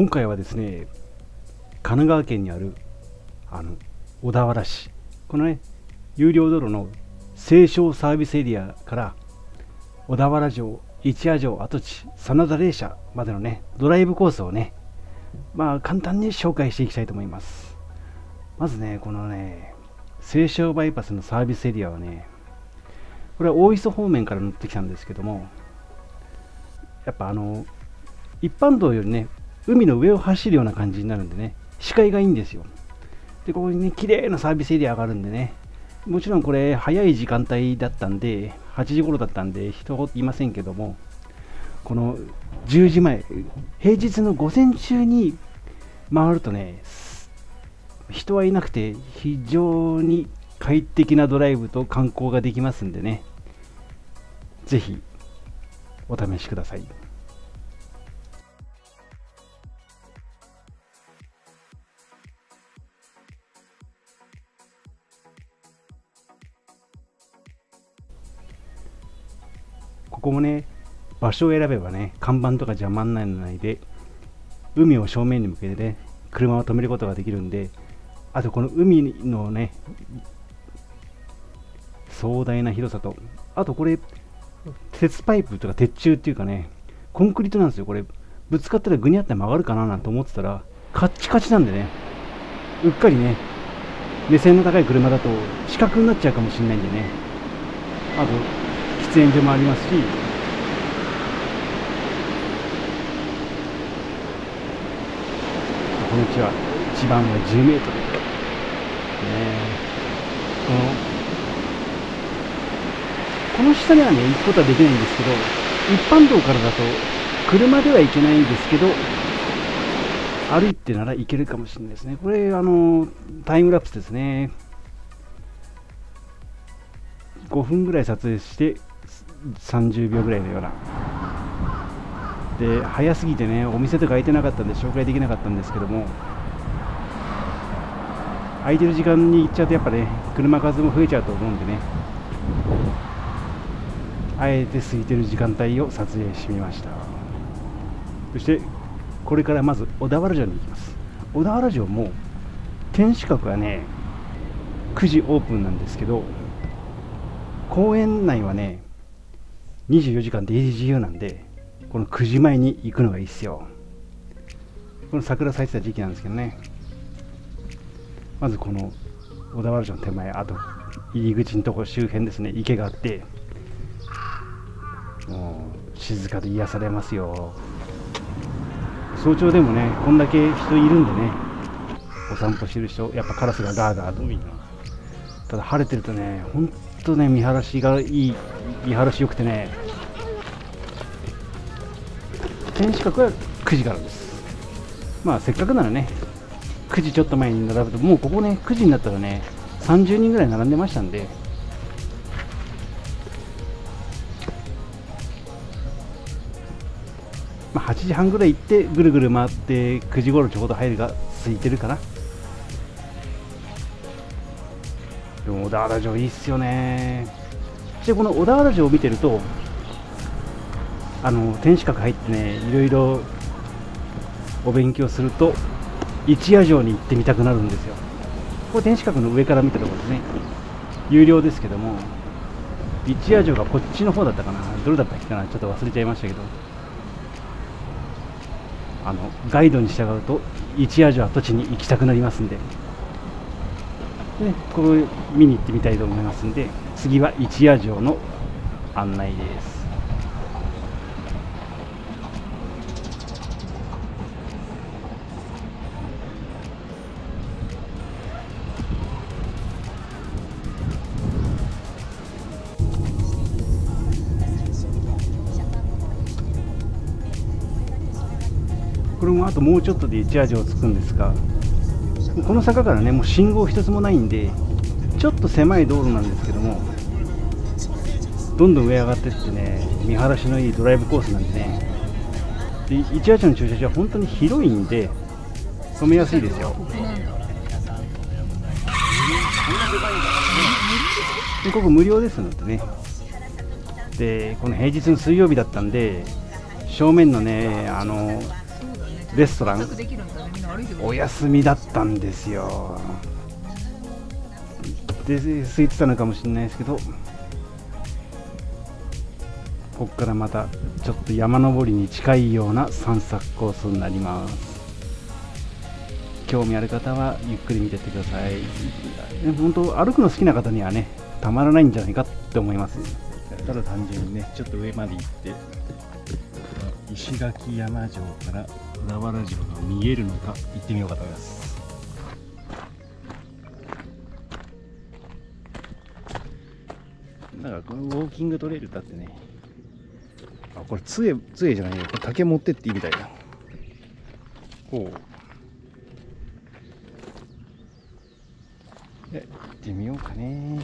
今回はですね神奈川県にあるあの小田原市このね有料道路の西湘サービスエリアから小田原城一夜城跡地真田霊社までのねドライブコースをねまあ簡単に紹介していきたいと思います。まずねこのね西湘バイパスのサービスエリアはねこれは大磯方面から乗ってきたんですけどもやっぱあの一般道よりね海の上を走るような感じになるんでね。視界がいいんですよ。でここにね綺麗なサービスエリアがあるんでね。もちろんこれ早い時間帯だったんで8時頃だったんで人いませんけどもこの10時前平日の午前中に回るとね人はいなくて非常に快適なドライブと観光ができますんでね。ぜひお試しください。ここもね、場所を選べばね、看板とか邪魔にならないで、海を正面に向けてね、車を止めることができるんで、あとこの海のね、壮大な広さと、あとこれ、鉄パイプとか鉄柱っていうかね、コンクリートなんですよ、これ。ぶつかったらぐにゃって曲がるかななんて思ってたら、カッチカチなんでね、うっかりね、目線の高い車だと死角になっちゃうかもしれないんでね、あと、喫煙所もありますしこの地は一番上10メートル。ねこのこの下にはね行くことはできないんですけど一般道からだと車では行けないんですけど歩いてなら行けるかもしれないですね。これあのタイムラプスですね。5分ぐらい撮影して30秒ぐらいのような。で早すぎてねお店とか開いてなかったんで紹介できなかったんですけども。空いてる時間に行っちゃうとやっぱね車数も増えちゃうと思うんでね。あえて空いてる時間帯を撮影してみました。そしてこれからまず小田原城に行きます。小田原城も天守閣はね9時オープンなんですけど公園内はね24時間出入り自由なんでこの9時前に行くのがいいっすよ。この桜咲いてた時期なんですけどね。まずこの小田原城の手前あと入り口のとこ周辺ですね。池があってもう静かで癒されますよ。早朝でもねこんだけ人いるんでねお散歩してる人やっぱカラスがガーガーと。ただ晴れてるとね本当ね見晴らしがいい見晴らし良くてね天守閣は9時からです。まあせっかくならね9時ちょっと前に並ぶともうここね9時になったらね30人ぐらい並んでましたんで。まあ、8時半ぐらい行ってぐるぐる回って9時頃ちょうど入るが空いてるかな。でも小田原城いいっすよね。そしてこの小田原城を見てるとあの天守閣入ってねいろいろお勉強すると一夜城に行ってみたくなるんですよ。これ天守閣の上から見たところですね有料ですけども一夜城がこっちの方だったかなどれだったっけかなちょっと忘れちゃいましたけどあのガイドに従うと一夜城跡地に行きたくなりますんで。でこれ見に行ってみたいと思いますんで次は一夜城の案内です。れもあともうちょっとで一夜城着くんですがこの坂からねもう信号一つもないんでちょっと狭い道路なんですけどもどんどん上上がってってね見晴らしのいいドライブコースなんでねで一夜城の駐車場は本当に広いんで止めやすいですよ。でここ無料ですのでね。でこの平日の水曜日だったんで正面のねあのレストラン。お休みだったんですよ。で空いてたのかもしれないですけどここからまたちょっと山登りに近いような散策コースになります。興味ある方はゆっくり見てってください。で本当歩くの好きな方にはねたまらないんじゃないかって思います。ただ単純にねちょっと上まで行って石垣山城から小田原城が見えるのか行ってみようかと思います。なんかこのウォーキングトレイルだってね。あこれ杖杖じゃないよ。これ竹持ってっていいみたいだ。ほう。で行ってみようかね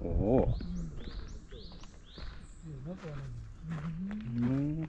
おおうん。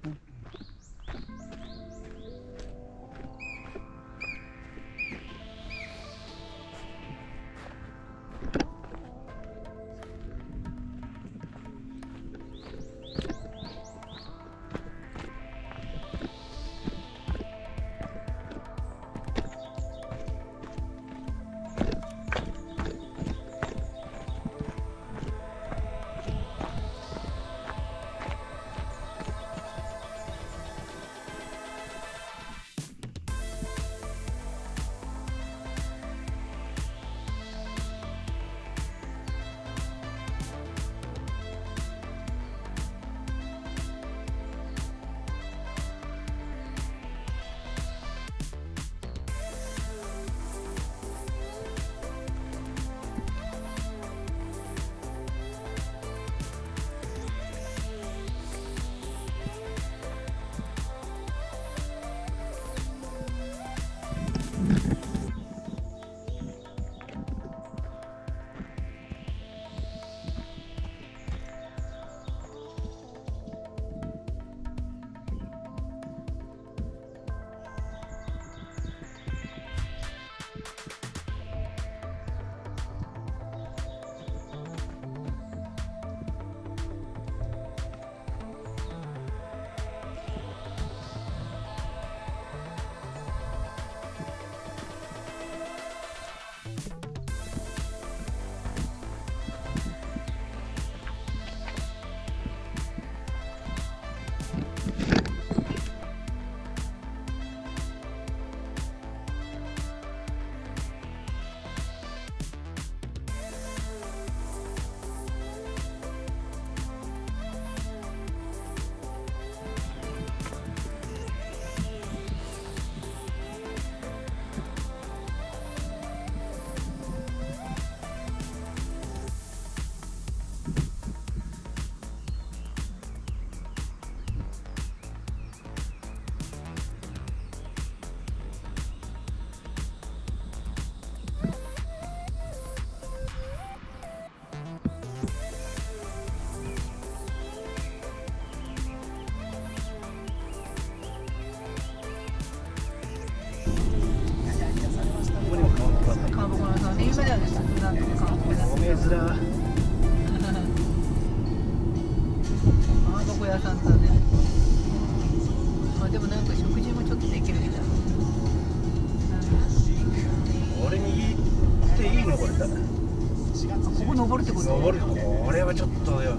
これはちょっとよ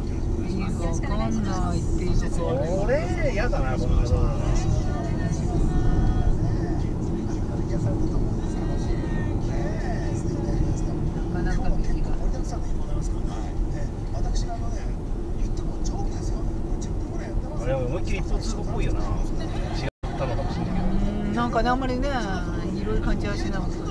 いいわかんな。いっていうか俺やだな。このかもしれな。いけどうんな。んかねあんまりねいろいろ感じはしな。かった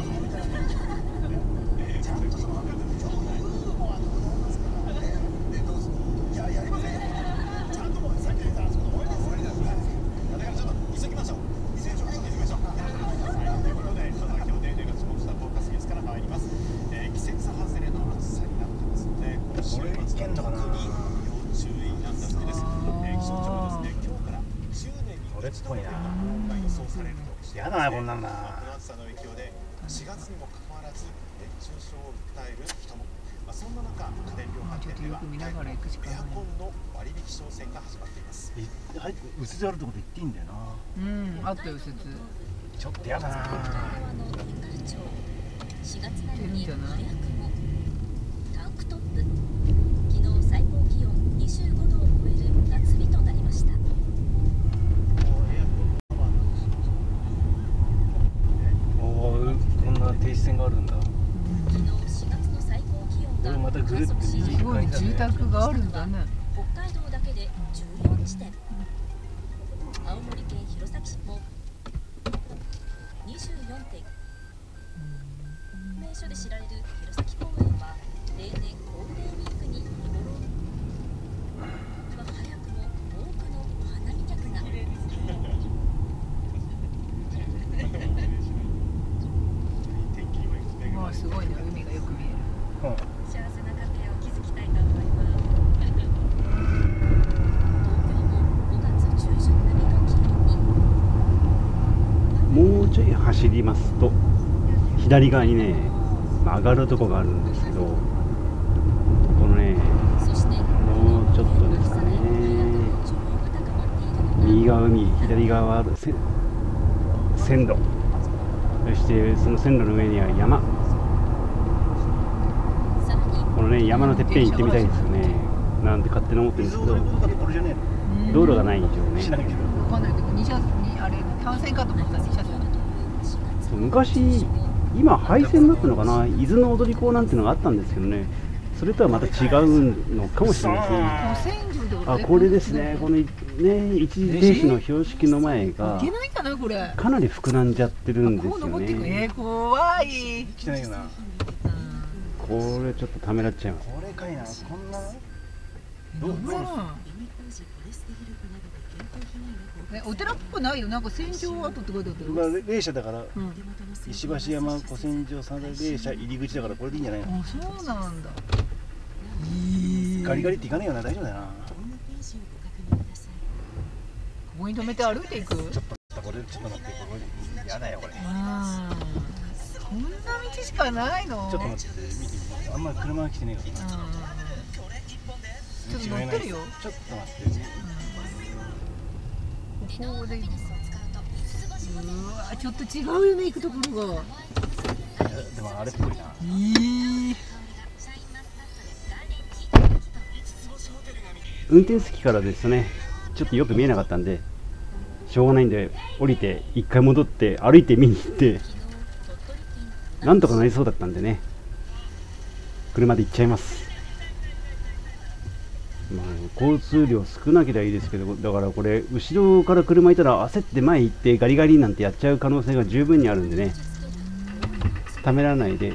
ねこれいけんのかなこれっぽいなやだなこんなんな4月にもかかわらず熱中症を訴える人も、まあ、そんな中家電量販店ではちょっとよく見ながら行くしかないエアコンの割引商戦が始まっています。いはい薄手あるってこと言っていいんだよな。うんあったよ説ちょっとやだな。4月なのにいいんじゃない早くもタンクトップ。昨日最高気温25度を超える夏日となりましたおおこんな停止線があるんだ昨日4月の最高気温これまたがぐるっと観測しすごい住宅があるんだね。北海道だけで14地点。青森県弘前市も24点。名所で知られる弘前公園は例年ゴールデンウィークに見頃は早くも多くのお花見客が。ま あすごいね。海がよく見える。幸せな家庭を築きたいと思います東京も5月中旬並みの気温にもうちょい走りますと左側にね曲がるとこがあるんですけどこのねもうちょっとですかね。右側海左側はせ線路。そしてその線路の上には山。このね山のてっぺん行ってみたいんですよね。なんて勝手に思ってるんですけどこれじゃね。うん道路がない以上ね昔今廃線だったのかな？伊豆の踊り子なんていうのがあったんですけどね。それとはまた違うのかもしれないですね。あこれですね。このね一時停止の標識の前がいけないかなこれ。かなり膨らんじゃってるんですよね。えー、怖い、来てないよな。うんこれちょっとためらっちゃいます。これかいな。こんな。どうえお寺っぽくないよ。なんか戦場跡って書いてあったよ、まあ霊社だからうん、石橋山古戦場三大霊社入り口だからこれでいいんじゃないの？あそうなんだ。ガリガリっていかねえよな。大丈夫だよな。ここに止めて歩いていく？ちょっとこれちょっと待ってこれやだよこれ。こんな道しかないの。ょっと待って見てみてあんまり車が来てねえからな。ちょっと乗ってるよ。ちょっと待って。うんこでうわちょっと違うよね行くところが。でもあれっぽいな。いい運転席からですね。ちょっとよく見えなかったんでしょうがないんで降りて一回戻って歩いて見に行ってなんとかなりそうだったんでね。車で行っちゃいます、まあ、交通量少なければいいですけどだからこれ後ろから車いたら焦って前行ってガリガリなんてやっちゃう可能性が十分にあるんでね。ためらないで。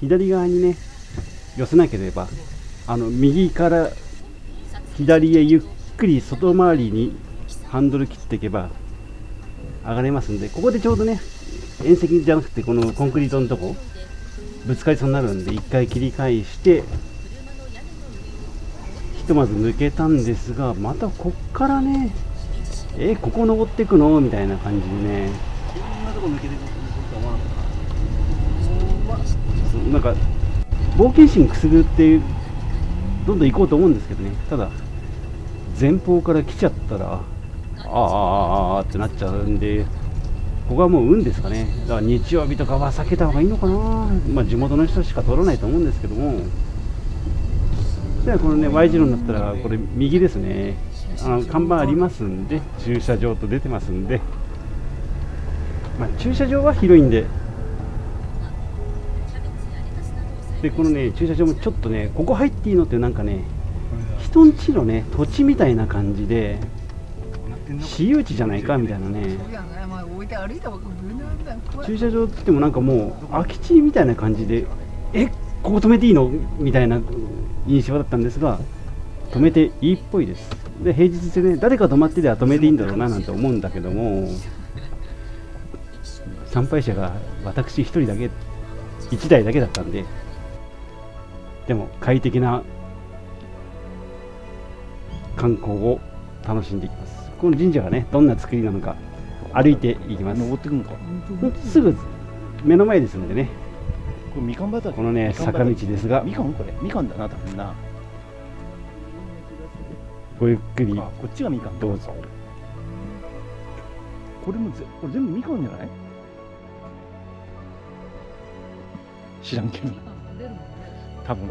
左側にね寄せなければあの右から左へゆっくり外回りにハンドル切っていけば上がれますんでここでちょうどね縁石じゃなくてこのコンクリートのとこぶつかりそうになるんで一回切り返してひとまず抜けたんですがまたこっからねえここ登っていくの？みたいな感じでね。なんか冒険心くすぐってどんどん行こうと思うんですけどね。ただ前方から来ちゃったらああああああってなっちゃうんでここはもう運ですかね。だから日曜日とかは避けた方がいいのかな。まあ地元の人しか通らないと思うんですけども。じゃあこのね Y 字路になったらこれ右ですね。あの看板ありますんで駐車場と出てますんで。まあ駐車場は広いんで。でこのね駐車場もちょっとねここ入っていいのってなんかね人んちのね土地みたいな感じで私有地じゃないかみたいなね駐車場って言ってもなんかもう空き地みたいな感じでえここ止めていいのみたいな印象だったんですが止めていいっぽいです。で平日でね誰か止まってりゃ止めていいんだろうななんて思うんだけども参拝者が私一人だけ1台だけだったんででも快適な観光を楽しんでいきますこの神社がねどんな作りなのか歩いていきます。登ってくんか。すぐ目の前ですのでね。これみかん畑このね坂道畑ですが。みかんこれ。みかんだな多分な。ごゆっくり。あこっちがみかんどうぞ。これもぜこれ全部みかんじゃない？知らんけど。多分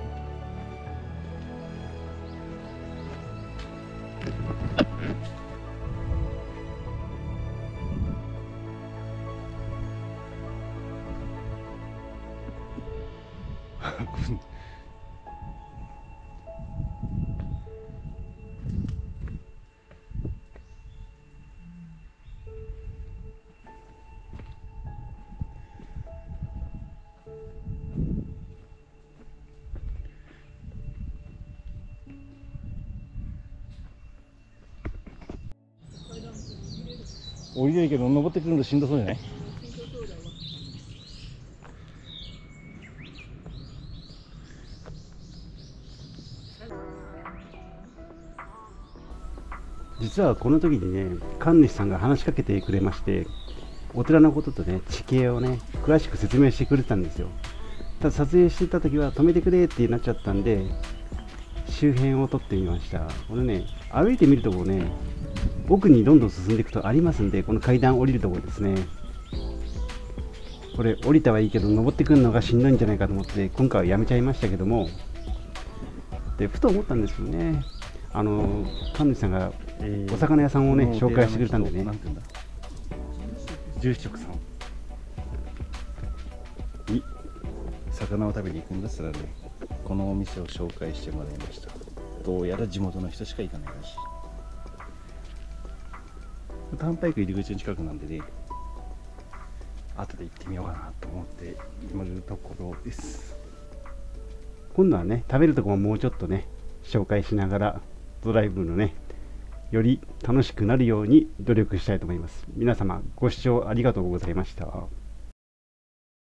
降りれるけど登ってくるのしんどそうじゃない？実はこの時にね神主さんが話しかけてくれましてお寺のこととね地形をね詳しく説明してくれたんですよ。ただ撮影してた時は止めてくれってなっちゃったんで周辺を撮ってみました。これね歩いてみるとこね奥にどんどん進んでいくとありますんでこの階段降りるところですね。これ降りたはいいけど登ってくるのがしんどいんじゃないかと思って今回はやめちゃいましたけども。でふと思ったんですよね。あの神主さんがえーお魚屋さんをねこの紹介してくれたんでね。住職さん。に魚を食べに行くんだったらねこのお店を紹介してもらいました。どうやら地元の人しか行かないらしいタンパイク入り口の近くなんでね後で行ってみようかなと思って今るところです。今度はね食べるとこももうちょっとね紹介しながらドライブのねより楽しくなるように努力したいと思います。皆様ご視聴ありがとうございました。